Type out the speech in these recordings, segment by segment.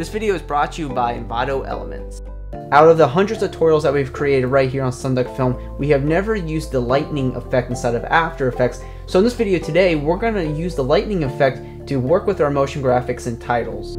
This video is brought to you by Envato Elements. Out of the hundreds of tutorials that we've created right here on Sonduck Film, we have never used the lightning effect inside of After Effects. So in this video today, we're going to use the lightning effect to work with our motion graphics and titles.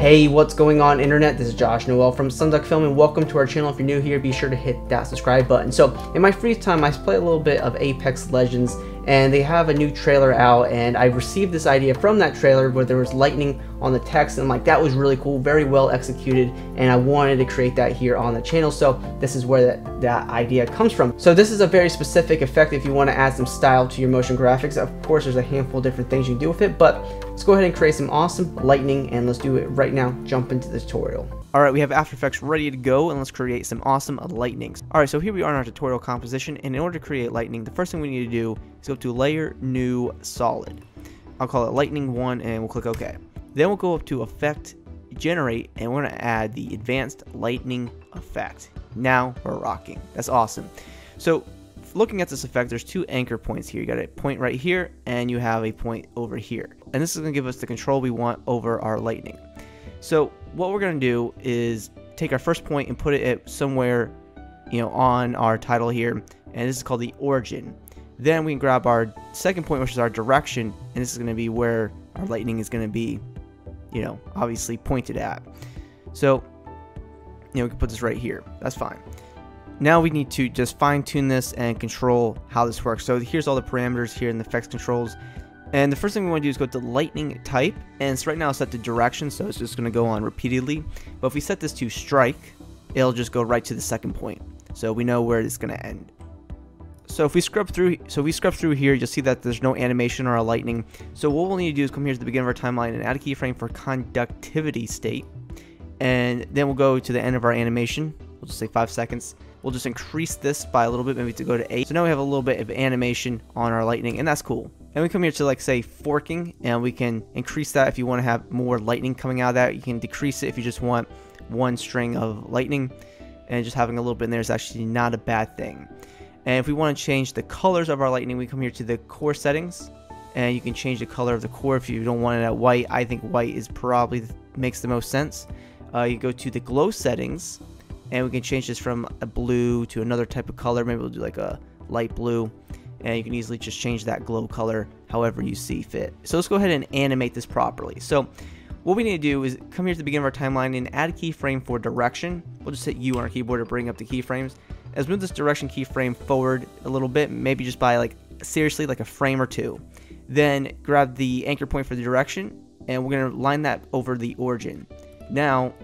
Hey, what's going on internet? This is Josh Noel from Sonduck Film and welcome to our channel. If you're new here, be sure to hit that subscribe button. So in my free time, I play a little bit of Apex Legends and they have a new trailer out and I received this idea from that trailer where there was lightning on the text and like that was really cool, very well executed and I wanted to create that here on the channel so this is where that, that idea comes from. So this is a very specific effect if you want to add some style to your motion graphics. Of course there's a handful of different things you can do with it but let's go ahead and create some awesome lightning and let's do it right now, jump into the tutorial. Alright, we have After Effects ready to go, and let's create some awesome lightnings. Alright, so here we are in our tutorial composition, and in order to create lightning, the first thing we need to do is go to Layer, New, Solid. I'll call it Lightning 1, and we'll click OK. Then we'll go up to Effect, Generate, and we're going to add the Advanced Lightning Effect. Now we're rocking. That's awesome. So, looking at this effect, there's two anchor points here. You got a point right here, and you have a point over here. And this is going to give us the control we want over our lightning. So what we're going to do is take our first point and put it at somewhere, you know, on our title here. And this is called the origin. Then we can grab our second point, which is our direction. And this is going to be where our lightning is going to be, you know, obviously pointed at. So, you know, we can put this right here. That's fine. Now we need to just fine tune this and control how this works. So here's all the parameters here in the effects controls. And the first thing we want to do is go to lightning type, and it's right now set to direction, so it's just going to go on repeatedly. But if we set this to strike, it'll just go right to the second point. So we know where it's going to end. So if we scrub through, so we scrub through here, you'll see that there's no animation or a lightning. So what we'll need to do is come here to the beginning of our timeline and add a keyframe for conductivity state. And then we'll go to the end of our animation. We'll just say five seconds. We'll just increase this by a little bit, maybe to go to eight. So now we have a little bit of animation on our lightning, and that's cool. And we come here to like say forking and we can increase that if you want to have more lightning coming out of that. You can decrease it if you just want one string of lightning and just having a little bit in there is actually not a bad thing. And if we want to change the colors of our lightning, we come here to the core settings and you can change the color of the core if you don't want it at white. I think white is probably makes the most sense. Uh, you go to the glow settings and we can change this from a blue to another type of color. Maybe we'll do like a light blue and you can easily just change that glow color however you see fit. So let's go ahead and animate this properly. So what we need to do is come here to the beginning of our timeline and add a keyframe for direction. We'll just hit U on our keyboard to bring up the keyframes. Let's move this direction keyframe forward a little bit, maybe just by like seriously like a frame or two. Then grab the anchor point for the direction and we're to line that over the origin. Now,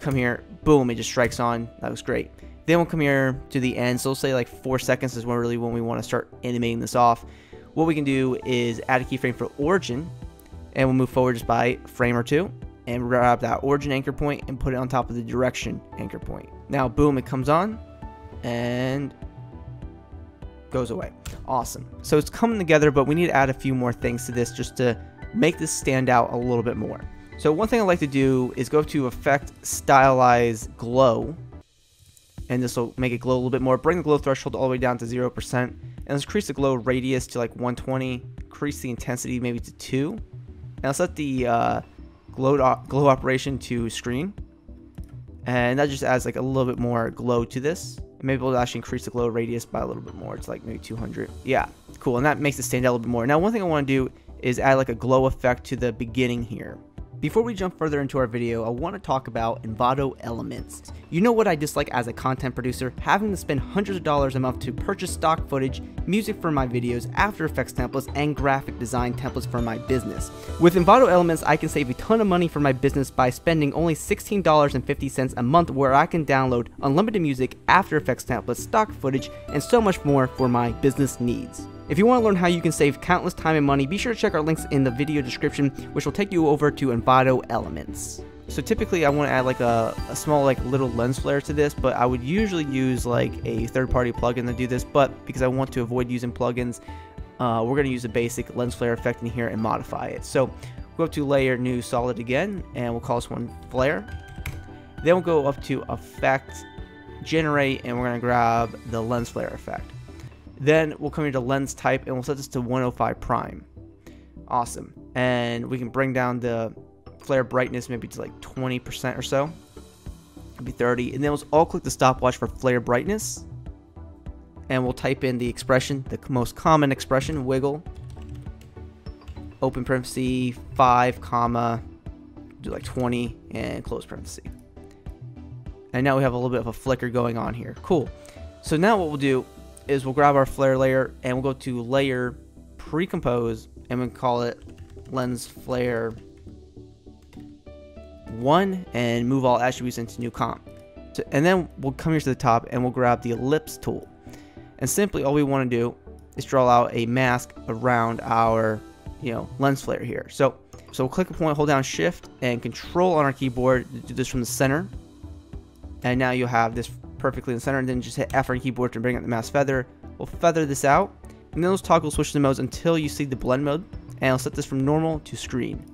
come here, boom, it just strikes on. That was great. Then we'll come here to the end. So we'll say like four seconds is when really when we want to start animating this off. What we can do is add a keyframe for origin and we'll move forward just by frame or two and grab that origin anchor point and put it on top of the direction anchor point. Now, boom, it comes on and goes away. Awesome. So it's coming together, but we need to add a few more things to this just to make this stand out a little bit more. So one thing I like to do is go to Effect, Stylize, Glow, and this will make it glow a little bit more. Bring the glow threshold all the way down to 0%, and let's increase the glow radius to like 120, increase the intensity maybe to 2, and I'll set the uh, glow, glow operation to screen, and that just adds like a little bit more glow to this. Maybe we'll actually increase the glow radius by a little bit more. It's like maybe 200. Yeah, cool, and that makes it stand out a little bit more. Now, one thing I want to do is add like a glow effect to the beginning here. Before we jump further into our video, I want to talk about Envato Elements. You know what I dislike as a content producer? Having to spend hundreds of dollars a month to purchase stock footage, music for my videos, After Effects templates, and graphic design templates for my business. With Envato Elements, I can save a ton of money for my business by spending only $16.50 a month where I can download unlimited music, After Effects templates, stock footage, and so much more for my business needs. If you want to learn how you can save countless time and money, be sure to check our links in the video description, which will take you over to Envato Elements. So typically I want to add like a, a, small like little lens flare to this, but I would usually use like a third-party plugin to do this, but because I want to avoid using plugins, uh, we're going to use a basic lens flare effect in here and modify it. So go to layer, new, solid again, and we'll call this one flare. Then we'll go up to effect, generate, and we're going to grab the lens flare effect. Then we'll come here to lens type and we'll set this to 105 prime. Awesome. And we can bring down the flare brightness maybe to like 20% or so. Could be 30. And then we'll all click the stopwatch for flare brightness. And we'll type in the expression, the most common expression, wiggle. Open parenthesis, 5, comma, do like 20, and close parenthesis. And now we have a little bit of a flicker going on here. Cool. So now what we'll do is we'll grab our flare layer and we'll go to layer, pre-compose, and we'll call it lens flare 1 and move all attributes into new comp. So, and then we'll come here to the top and we'll grab the ellipse tool. And simply all we want to do is draw out a mask around our you know lens flare here. So so we'll click a point, hold down shift and control on our keyboard, do this from the center. And now you'll have this perfectly in the center and then just hit F on your keyboard to bring up the mask feather. We'll feather this out. And then let's toggle switch the modes until you see the blend mode. And I'll set this from normal to screen.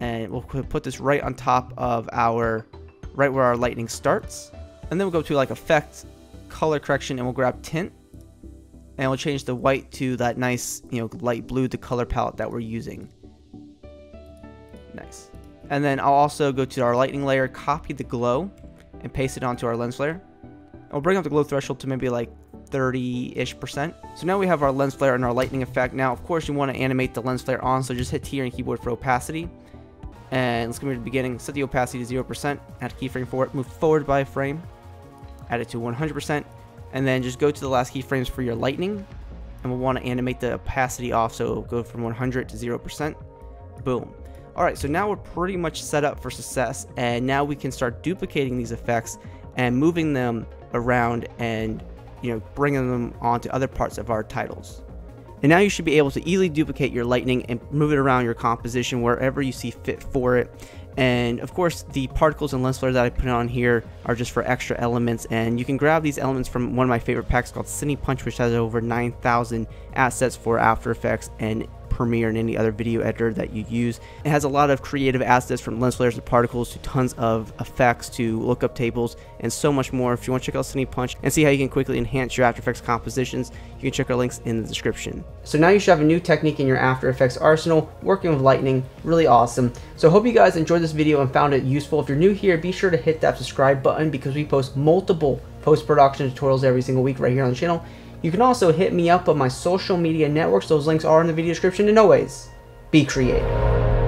And we'll put this right on top of our right where our lightning starts. And then we'll go to like effect color correction and we'll grab tint. And we'll change the white to that nice you know light blue the color palette that we're using. Nice. And then I'll also go to our lightning layer copy the glow and paste it onto our lens flare I'll bring up the glow threshold to maybe like 30-ish percent. So now we have our lens flare and our lightning effect. Now, of course, you want to animate the lens flare on, so just hit T on keyboard for opacity. And let's go to the beginning, set the opacity to 0%, add a keyframe for it, move forward by a frame, add it to 100%, and then just go to the last keyframes for your lightning, and we'll want to animate the opacity off, so go from 100 to 0%. Boom. Alright, so now we're pretty much set up for success, and now we can start duplicating these effects and moving them around and you know bringing them onto other parts of our titles. And now you should be able to easily duplicate your lightning and move it around your composition wherever you see fit for it. And of course, the particles and lens flare that I put on here are just for extra elements. And you can grab these elements from one of my favorite packs called Cine Punch, which has over 9,000 assets for After Effects and Premiere and any other video editor that you use. It has a lot of creative assets from lens flares to particles to tons of effects to lookup tables and so much more. If you want to check out Cinepunch and see how you can quickly enhance your After Effects compositions, you can check our links in the description. So now you should have a new technique in your After Effects arsenal, working with Lightning, really awesome. So I hope you guys enjoyed this video and found it useful. If you're new here, be sure to hit that subscribe button because we post multiple post-production tutorials every single week right here on the channel. You can also hit me up on my social media networks. Those links are in the video description. And always, be creative.